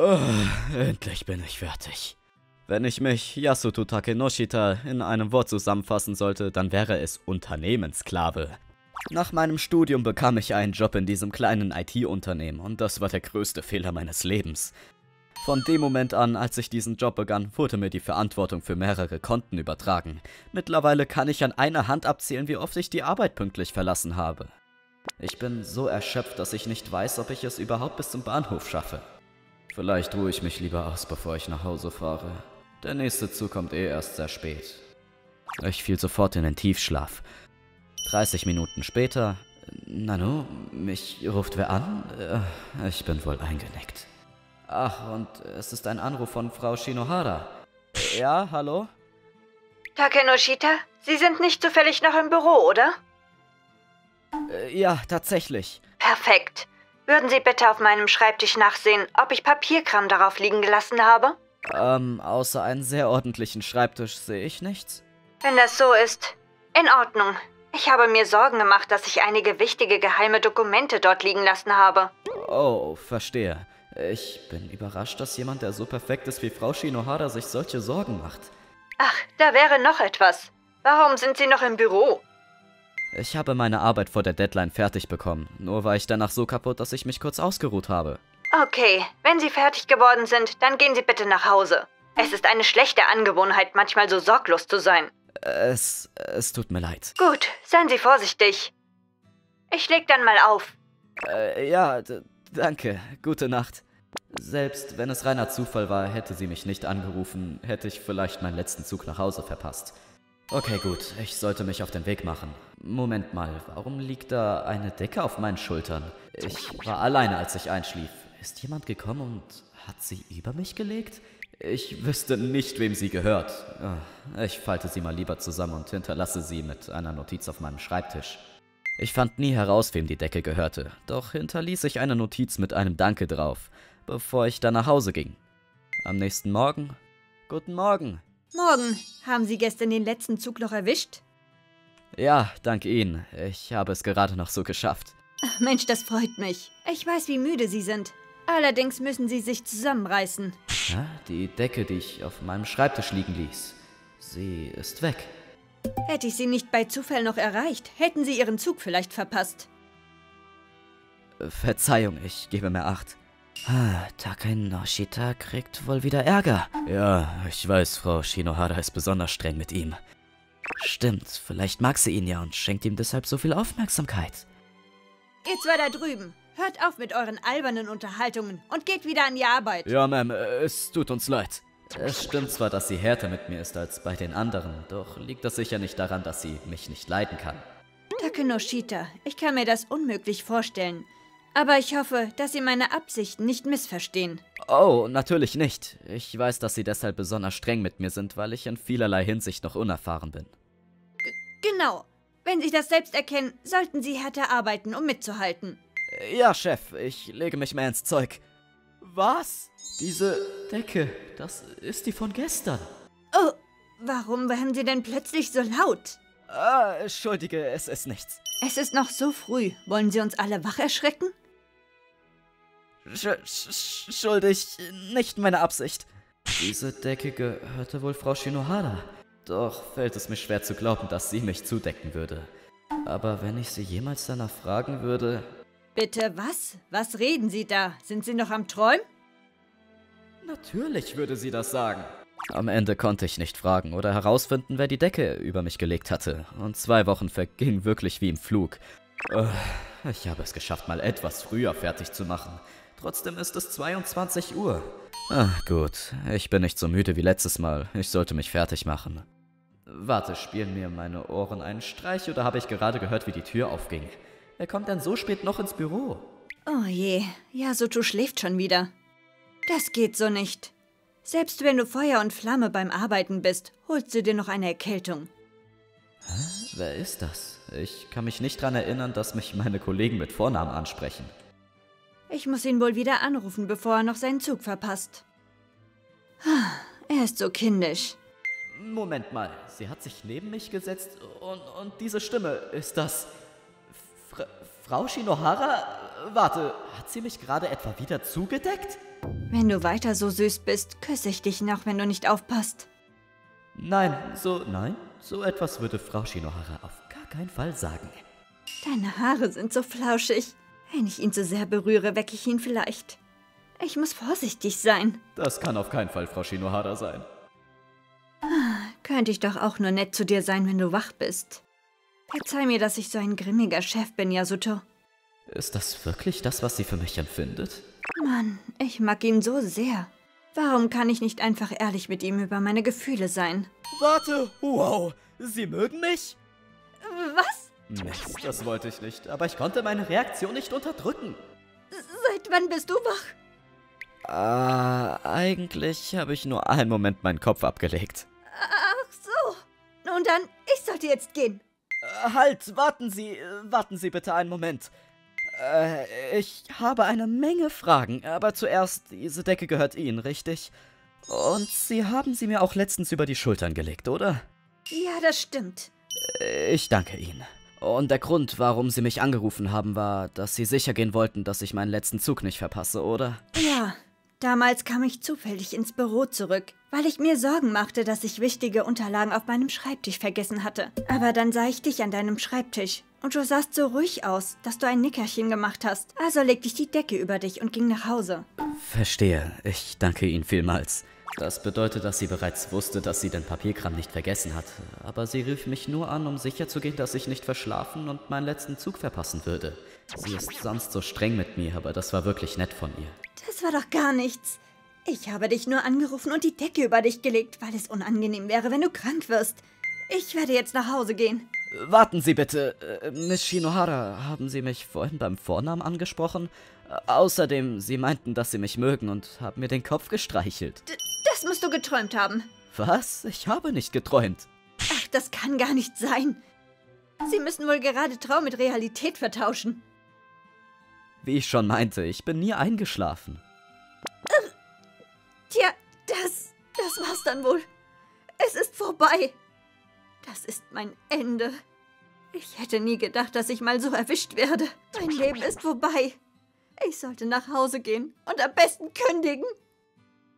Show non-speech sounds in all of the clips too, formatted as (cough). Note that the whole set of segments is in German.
Oh, endlich bin ich fertig. Wenn ich mich Yasuto Takenoshita in einem Wort zusammenfassen sollte, dann wäre es Unternehmenssklave. Nach meinem Studium bekam ich einen Job in diesem kleinen IT-Unternehmen und das war der größte Fehler meines Lebens. Von dem Moment an, als ich diesen Job begann, wurde mir die Verantwortung für mehrere Konten übertragen. Mittlerweile kann ich an einer Hand abzählen, wie oft ich die Arbeit pünktlich verlassen habe. Ich bin so erschöpft, dass ich nicht weiß, ob ich es überhaupt bis zum Bahnhof schaffe. Vielleicht ruhe ich mich lieber aus, bevor ich nach Hause fahre. Der nächste Zug kommt eh erst sehr spät. Ich fiel sofort in den Tiefschlaf. 30 Minuten später. Nanu, mich ruft wer an? Äh, Ich bin wohl eingenickt. Ach, und es ist ein Anruf von Frau Shinohara. Ja, hallo? Takenoshita, Sie sind nicht zufällig noch im Büro, oder? Äh, Ja, tatsächlich. Perfekt. Würden Sie bitte auf meinem Schreibtisch nachsehen, ob ich Papierkram darauf liegen gelassen habe? Ähm, außer einen sehr ordentlichen Schreibtisch sehe ich nichts. Wenn das so ist, in Ordnung. Ich habe mir Sorgen gemacht, dass ich einige wichtige geheime Dokumente dort liegen lassen habe. Oh, verstehe. Ich bin überrascht, dass jemand, der so perfekt ist wie Frau Shinohara, sich solche Sorgen macht. Ach, da wäre noch etwas. Warum sind Sie noch im Büro? Ich habe meine Arbeit vor der Deadline fertig bekommen. Nur war ich danach so kaputt, dass ich mich kurz ausgeruht habe. Okay, wenn Sie fertig geworden sind, dann gehen Sie bitte nach Hause. Es ist eine schlechte Angewohnheit, manchmal so sorglos zu sein. Es, es tut mir leid. Gut, seien Sie vorsichtig. Ich leg dann mal auf. Äh, ja, danke. Gute Nacht. Selbst wenn es reiner Zufall war, hätte sie mich nicht angerufen, hätte ich vielleicht meinen letzten Zug nach Hause verpasst. Okay, gut, ich sollte mich auf den Weg machen. Moment mal, warum liegt da eine Decke auf meinen Schultern? Ich war alleine, als ich einschlief. Ist jemand gekommen und hat sie über mich gelegt? Ich wüsste nicht, wem sie gehört. Ah, Ich falte sie mal lieber zusammen und hinterlasse sie mit einer Notiz auf meinem Schreibtisch. Ich fand nie heraus, wem die Decke gehörte, doch hinterließ ich eine Notiz mit einem Danke drauf, bevor ich dann nach Hause ging. Am nächsten Morgen. Guten Morgen. Morgen. Haben Sie gestern den letzten Zug noch erwischt? Ja, dank Ihnen. Ich habe es gerade noch so geschafft. Ach, Mensch, das freut mich. Ich weiß, wie müde Sie sind. Allerdings müssen Sie sich zusammenreißen. Ja, die Decke, die ich auf meinem Schreibtisch liegen ließ. Sie ist weg. Hätte ich Sie nicht bei Zufall noch erreicht, hätten Sie Ihren Zug vielleicht verpasst. Verzeihung, ich gebe mir acht. Ah, Takenoshita kriegt wohl wieder Ärger. Ja, ich weiß, Frau Shinohara ist besonders streng mit ihm. Stimmt, vielleicht mag sie ihn ja und schenkt ihm deshalb so viel Aufmerksamkeit. Ihr zwei da drüben, hört auf mit euren albernen Unterhaltungen und geht wieder an die Arbeit. Ja, Ma'am, äh, es tut uns leid. Es stimmt zwar, dass sie härter mit mir ist als bei den anderen, doch liegt das sicher nicht daran, dass sie mich nicht leiden kann. Takenoshita, ich kann mir das unmöglich vorstellen. Aber ich hoffe, dass Sie meine Absichten nicht missverstehen. Oh, natürlich nicht. Ich weiß, dass sie deshalb besonders streng mit mir sind, weil ich in vielerlei Hinsicht noch unerfahren bin. Genau. Wenn Sie das selbst erkennen, sollten Sie härter arbeiten, um mitzuhalten. Ja, Chef, ich lege mich mehr ins Zeug. Was? Diese Decke, das ist die von gestern. Oh, warum werden Sie denn plötzlich so laut? Ah, entschuldige, es ist nichts. Es ist noch so früh. Wollen Sie uns alle wach erschrecken? Sch sch schuldig, nicht meine Absicht. Diese Decke gehörte wohl Frau Shinohara. Doch fällt es mir schwer zu glauben, dass sie mich zudecken würde. Aber wenn ich sie jemals danach fragen würde, Bitte was? Was reden Sie da? Sind Sie noch am Träumen? Natürlich würde sie das sagen. Am Ende konnte ich nicht fragen oder herausfinden, wer die Decke über mich gelegt hatte. Und zwei Wochen vergingen wirklich wie im Flug. Äh, Ich habe es geschafft, mal etwas früher fertig zu machen. Trotzdem ist es 22 Uhr. Ah, gut. Ich bin nicht so müde wie letztes Mal. Ich sollte mich fertig machen. Warte, spielen mir meine Ohren einen Streich oder habe ich gerade gehört, wie die Tür aufging? Wer kommt denn so spät noch ins Büro? Oh je, Yasuto schläft schon wieder. Das geht so nicht. Selbst wenn du Feuer und Flamme beim Arbeiten bist, holst du dir noch eine Erkältung. Wer ist das? Ich kann mich nicht daran erinnern, dass mich meine Kollegen mit Vornamen ansprechen. Ich muss ihn wohl wieder anrufen, bevor er noch seinen Zug verpasst. Ah, Er ist so kindisch. Moment mal, sie hat sich neben mich gesetzt und, und diese Stimme, ist das Fr Frau Shinohara? Warte, hat sie mich gerade etwa wieder zugedeckt? Wenn du weiter so süß bist, küsse ich dich noch, wenn du nicht aufpasst. Nein, so, nein, so etwas würde Frau Shinohara auf gar keinen Fall sagen. Deine Haare sind so flauschig. Wenn ich ihn zu sehr berühre, wecke ich ihn vielleicht. Ich muss vorsichtig sein. Das kann auf keinen Fall Frau Shinohara sein. Könnte ich doch auch nur nett zu dir sein, wenn du wach bist. Verzeih mir, dass ich so ein grimmiger Chef bin, Yasuto. Ist das wirklich das, was sie für mich empfindet? Mann, ich mag ihn so sehr. Warum kann ich nicht einfach ehrlich mit ihm über meine Gefühle sein? Warte, wow, Sie mögen mich? Was? Mist, das wollte ich nicht, aber ich konnte meine Reaktion nicht unterdrücken. Seit wann bist du wach? Ah, eigentlich habe ich nur einen Moment meinen Kopf abgelegt. Ach so. Nun dann, ich sollte jetzt gehen. Äh, Halt, warten Sie, äh, warten Sie bitte einen Moment. Äh, ich habe eine Menge Fragen, aber zuerst, diese Decke gehört Ihnen, richtig? Und Sie haben sie mir auch letztens über die Schultern gelegt, oder? Ja, das stimmt. Äh, Ich danke Ihnen. Und der Grund, warum Sie mich angerufen haben, war, dass Sie sicher gehen wollten, dass ich meinen letzten Zug nicht verpasse, oder? Ja, damals kam ich zufällig ins Büro zurück, weil ich mir Sorgen machte, dass ich wichtige Unterlagen auf meinem Schreibtisch vergessen hatte. Aber dann sah ich dich an deinem Schreibtisch und du sahst so ruhig aus, dass du ein Nickerchen gemacht hast. Also legte ich die Decke über dich und ging nach Hause. Verstehe. Ich danke Ihnen vielmals. Das bedeutet, dass sie bereits wusste, dass sie den Papierkram nicht vergessen hat. Aber sie rief mich nur an, um sicherzugehen, dass ich nicht verschlafen und meinen letzten Zug verpassen würde. Sie ist sonst so streng mit mir, aber das war wirklich nett von ihr. Das war doch gar nichts. Ich habe dich nur angerufen und die Decke über dich gelegt, weil es unangenehm wäre, wenn du krank wirst. Ich werde jetzt nach Hause gehen. Warten Sie bitte. Äh, Miss Shinohara, haben Sie mich vorhin beim Vornamen angesprochen? Äh, Außerdem, Sie meinten, dass Sie mich mögen und haben mir den Kopf gestreichelt. D das musst du geträumt haben. Was? Ich habe nicht geträumt. Ach, das kann gar nicht sein. Sie müssen wohl gerade Traum mit Realität vertauschen. Wie ich schon meinte, ich bin nie eingeschlafen. Wohl. Es ist vorbei. Das ist mein Ende. Ich hätte nie gedacht, dass ich mal so erwischt werde. Mein Leben ist vorbei. Ich sollte nach Hause gehen und am besten kündigen.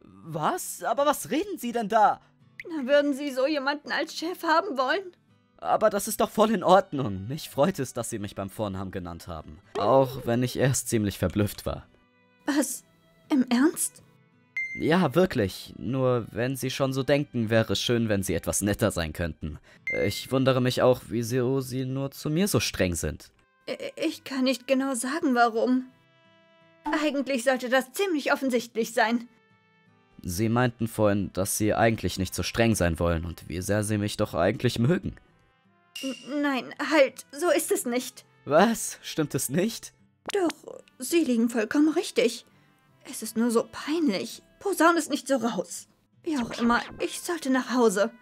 Was? Aber was reden Sie denn da? Na, würden Sie so jemanden als Chef haben wollen? Aber das ist doch voll in Ordnung. Mich freut es, dass Sie mich beim Vornamen genannt haben. Auch wenn ich erst ziemlich verblüfft war. Was? Im Ernst? Ja, wirklich. Nur wenn Sie schon so denken, wäre es schön, wenn Sie etwas netter sein könnten. Ich wundere mich auch, wieso Sie nur zu mir so streng sind. Ich kann nicht genau sagen, warum. Eigentlich sollte das ziemlich offensichtlich sein. Sie meinten vorhin, dass Sie eigentlich nicht so streng sein wollen und wie sehr Sie mich doch eigentlich mögen. Nein, halt, so ist es nicht. Was? Stimmt es nicht? Doch, Sie liegen vollkommen richtig. Es ist nur so peinlich. Posaun es nicht so raus. Wie auch immer, ich sollte nach Hause.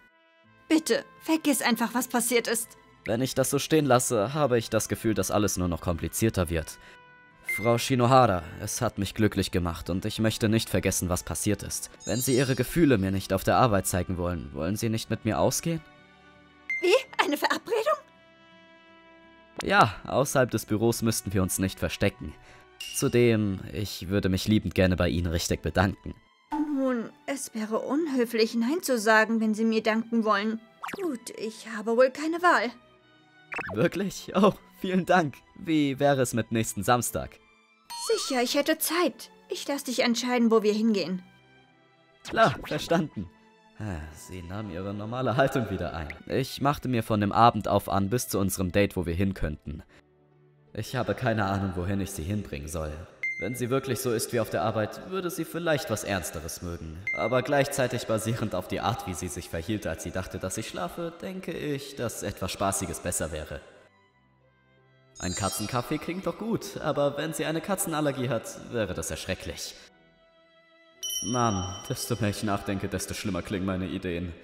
Bitte, vergiss einfach, was passiert ist. Wenn ich das so stehen lasse, habe ich das Gefühl, dass alles nur noch komplizierter wird. Frau Shinohara, es hat mich glücklich gemacht und ich möchte nicht vergessen, was passiert ist. Wenn Sie Ihre Gefühle mir nicht auf der Arbeit zeigen wollen, wollen Sie nicht mit mir ausgehen? Wie? Eine Verabredung? Ja, außerhalb des Büros müssten wir uns nicht verstecken. Zudem, ich würde mich liebend gerne bei Ihnen richtig bedanken. Nun, es wäre unhöflich, Nein zu sagen, wenn Sie mir danken wollen. Gut, ich habe wohl keine Wahl. Wirklich? Oh, vielen Dank. Wie wäre es mit nächsten Samstag? Sicher, ich hätte Zeit. Ich lasse dich entscheiden, wo wir hingehen. Klar, verstanden. Ah, Sie nahm ihre normale Haltung wieder ein. Ich machte mir von dem Abend auf an bis zu unserem Date, wo wir hin könnten. Ich habe keine Ahnung, wohin ich sie hinbringen soll. Wenn sie wirklich so ist wie auf der Arbeit, würde sie vielleicht was Ernsteres mögen. Aber gleichzeitig basierend auf die Art, wie sie sich verhielt, als sie dachte, dass ich schlafe, denke ich, dass etwas Spaßiges besser wäre. Ein Katzenkaffee klingt doch gut, aber wenn sie eine Katzenallergie hat, wäre das erschrecklich. Mann, desto mehr ich nachdenke, desto schlimmer klingen meine Ideen.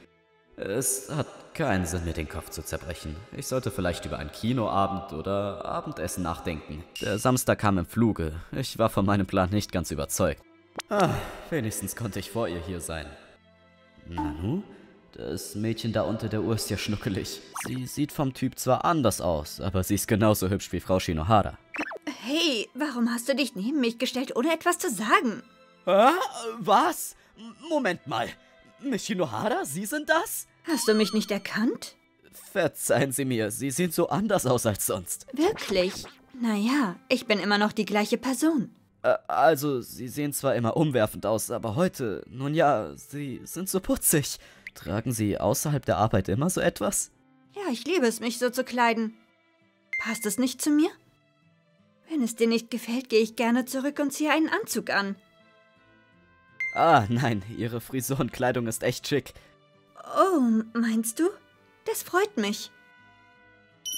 Es hat keinen Sinn, mir den Kopf zu zerbrechen. Ich sollte vielleicht über einen Kinoabend oder Abendessen nachdenken. Der Samstag kam im Fluge. Ich war von meinem Plan nicht ganz überzeugt. Ah, wenigstens konnte ich vor ihr hier sein. Nanu? Das Mädchen da unter der Uhr ist ja schnuckelig. Sie sieht vom Typ zwar anders aus, aber sie ist genauso hübsch wie Frau Shinohara. Hey, warum hast du dich neben mich gestellt, ohne etwas zu sagen? Hä? Was? Moment mal. Michinohara, Sie sind das? Hast du mich nicht erkannt? Verzeihen Sie mir, Sie sehen so anders aus als sonst. Wirklich? Naja, ich bin immer noch die gleiche Person. Äh, also, Sie sehen zwar immer umwerfend aus, aber heute, nun ja, Sie sind so putzig. Tragen Sie außerhalb der Arbeit immer so etwas? Ja, ich liebe es, mich so zu kleiden. Passt es nicht zu mir? Wenn es dir nicht gefällt, gehe ich gerne zurück und ziehe einen Anzug an. Ah, nein, Ihre Frisur und Kleidung ist echt schick. Oh, meinst du? Das freut mich.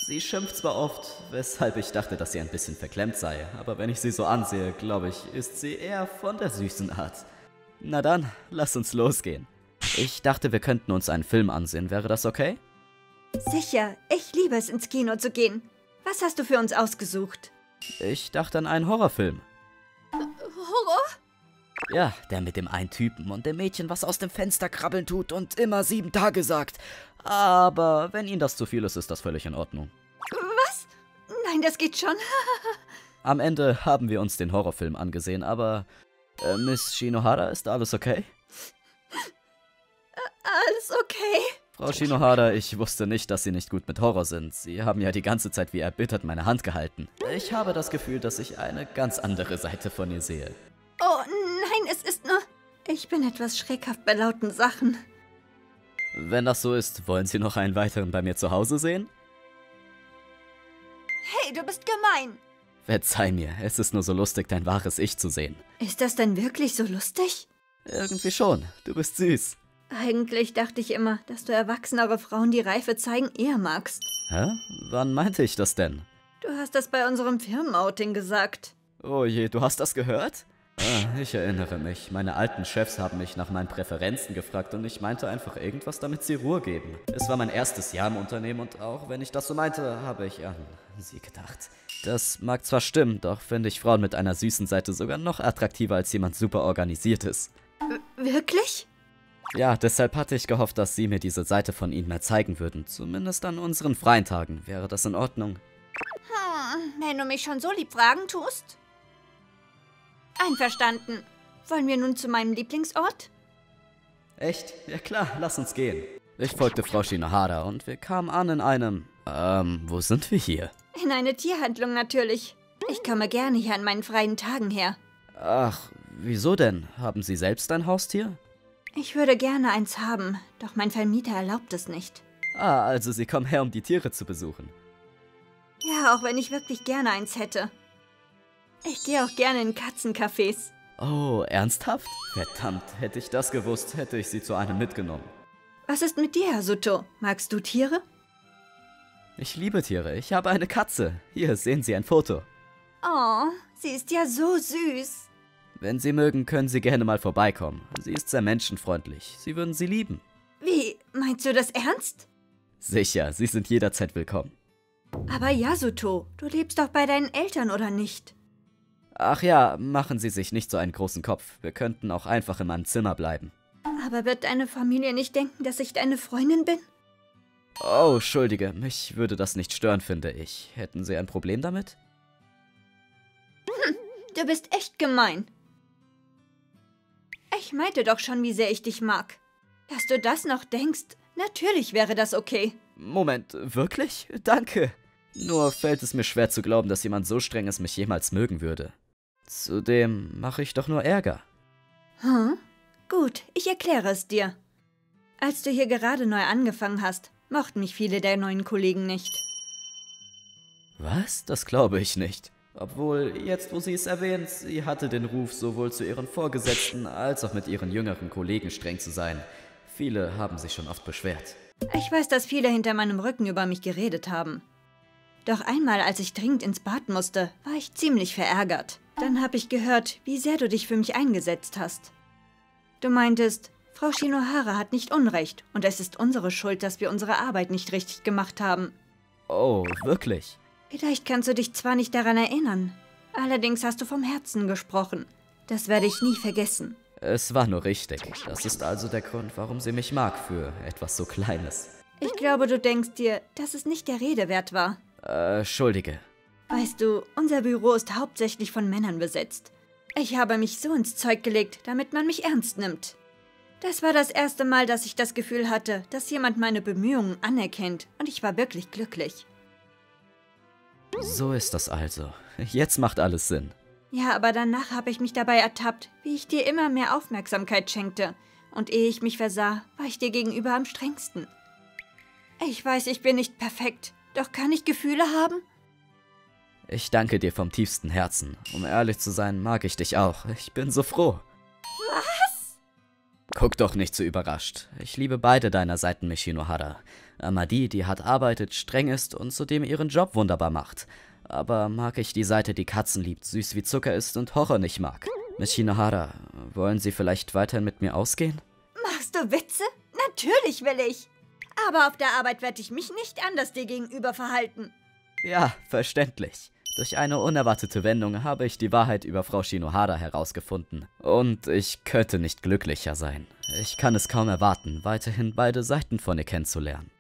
Sie schimpft zwar oft, weshalb ich dachte, dass sie ein bisschen verklemmt sei, aber wenn ich sie so ansehe, glaube ich, ist sie eher von der süßen Art. Na dann, lass uns losgehen. Ich dachte, wir könnten uns einen Film ansehen, wäre das okay? Sicher, ich liebe es, ins Kino zu gehen. Was hast du für uns ausgesucht? Ich dachte an einen Horrorfilm. Horror? Ja, der mit dem einen Typen und dem Mädchen, was aus dem Fenster krabbeln tut und immer sieben Tage sagt. Aber wenn Ihnen das zu viel ist, ist das völlig in Ordnung. Was? Nein, das geht schon. (laughs) Am Ende haben wir uns den Horrorfilm angesehen, aber äh, Miss Shinohara, ist alles okay? Alles okay. Frau Shinohara, ich wusste nicht, dass Sie nicht gut mit Horror sind. Sie haben ja die ganze Zeit wie erbittert meine Hand gehalten. Ich habe das Gefühl, dass ich eine ganz andere Seite von ihr sehe. Oh Ich bin etwas schreckhaft bei lauten Sachen. Wenn das so ist, wollen Sie noch einen weiteren bei mir zu Hause sehen? Hey, du bist gemein. Verzeih mir, es ist nur so lustig, dein wahres Ich zu sehen. Ist das denn wirklich so lustig? Irgendwie schon, du bist süß. Eigentlich dachte ich immer, dass du erwachsenere Frauen, die Reife zeigen, eher magst. Hä? Wann meinte ich das denn? Du hast das bei unserem Firmenouting gesagt. Oh je, du hast das gehört? Ah, ich erinnere mich. Meine alten Chefs haben mich nach meinen Präferenzen gefragt und ich meinte einfach irgendwas, damit sie Ruhe geben. Es war mein erstes Jahr im Unternehmen und auch wenn ich das so meinte, habe ich an sie gedacht. Das mag zwar stimmen, doch finde ich Frauen mit einer süßen Seite sogar noch attraktiver als jemand super organisiertes. Wirklich? Ja, deshalb hatte ich gehofft, dass Sie mir diese Seite von Ihnen mehr zeigen würden. Zumindest an unseren freien Tagen. Wäre das in Ordnung? Hm, wenn du mich schon so lieb fragen tust. Einverstanden. Wollen wir nun zu meinem Lieblingsort? Echt? Ja klar, lass uns gehen. Ich folgte Frau Shinohara und wir kamen an in einem... Ähm, wo sind wir hier? In eine Tierhandlung natürlich. Ich komme gerne hier an meinen freien Tagen her. Ach, wieso denn? Haben Sie selbst ein Haustier? Ich würde gerne eins haben, doch mein Vermieter erlaubt es nicht. Ah, also Sie kommen her, um die Tiere zu besuchen. Ja, auch wenn ich wirklich gerne eins hätte. Ich gehe auch gerne in Katzencafés. Oh, ernsthaft? Verdammt, hätte ich das gewusst, hätte ich Sie zu einem mitgenommen. Was ist mit dir, Hasuto? Magst du Tiere? Ich liebe Tiere, ich habe eine Katze. Hier sehen Sie ein Foto. Oh, sie ist ja so süß. Wenn Sie mögen, können Sie gerne mal vorbeikommen. Sie ist sehr menschenfreundlich. Sie würden sie lieben. Wie, meinst du das ernst? Sicher, Sie sind jederzeit willkommen. Aber Yasuto, du lebst doch bei deinen Eltern, oder nicht? Ach ja, machen Sie sich nicht so einen großen Kopf. Wir könnten auch einfach in meinem Zimmer bleiben. Aber wird deine Familie nicht denken, dass ich deine Freundin bin? Oh, Entschuldige, mich würde das nicht stören, finde ich. Hätten Sie ein Problem damit? Du bist echt gemein. Ich meinte doch schon, wie sehr ich dich mag. Dass du das noch denkst, natürlich wäre das okay. Moment, wirklich? Danke. Nur fällt es mir schwer zu glauben, dass jemand so strenges mich jemals mögen würde. Zudem mache ich doch nur Ärger. Hm? Gut, ich erkläre es dir. Als du hier gerade neu angefangen hast, mochten mich viele der neuen Kollegen nicht. Was? Das glaube ich nicht. Obwohl, jetzt wo sie es erwähnt, sie hatte den Ruf, sowohl zu ihren Vorgesetzten als auch mit ihren jüngeren Kollegen streng zu sein. Viele haben sich schon oft beschwert. Ich weiß, dass viele hinter meinem Rücken über mich geredet haben. Doch einmal, als ich dringend ins Bad musste, war ich ziemlich verärgert. Dann habe ich gehört, wie sehr du dich für mich eingesetzt hast. Du meintest, Frau Shinohara hat nicht Unrecht und es ist unsere Schuld, dass wir unsere Arbeit nicht richtig gemacht haben. Oh, wirklich? Vielleicht kannst du dich zwar nicht daran erinnern, allerdings hast du vom Herzen gesprochen. Das werde ich nie vergessen. Es war nur richtig. Das ist also der Grund, warum sie mich mag für etwas so Kleines. Ich glaube, du denkst dir, dass es nicht der Rede wert war. Äh, Entschuldige. Weißt du, unser Büro ist hauptsächlich von Männern besetzt. Ich habe mich so ins Zeug gelegt, damit man mich ernst nimmt. Das war das erste Mal, dass ich das Gefühl hatte, dass jemand meine Bemühungen anerkennt, und ich war wirklich glücklich. So ist das also. Jetzt macht alles Sinn. Ja, aber danach habe ich mich dabei ertappt, wie ich dir immer mehr Aufmerksamkeit schenkte. Und ehe ich mich versah, war ich dir gegenüber am strengsten. Ich weiß, ich bin nicht perfekt, doch kann ich Gefühle haben? Ich danke dir vom tiefsten Herzen. Um ehrlich zu sein, mag ich dich auch. Ich bin so froh. Was? Guck doch nicht so überrascht. Ich liebe beide deiner Seiten, Michinohara. Amadi, die hart arbeitet, streng ist und zudem ihren Job wunderbar macht. Aber mag ich die Seite, die Katzen liebt, süß wie Zucker ist und Horror nicht mag. Miss Shinohara, wollen Sie vielleicht weiterhin mit mir ausgehen? Machst du Witze? Natürlich will ich. Aber auf der Arbeit werde ich mich nicht anders dir gegenüber verhalten. Ja, verständlich. Durch eine unerwartete Wendung habe ich die Wahrheit über Frau Shinohara herausgefunden. Und ich könnte nicht glücklicher sein. Ich kann es kaum erwarten, weiterhin beide Seiten von ihr kennenzulernen.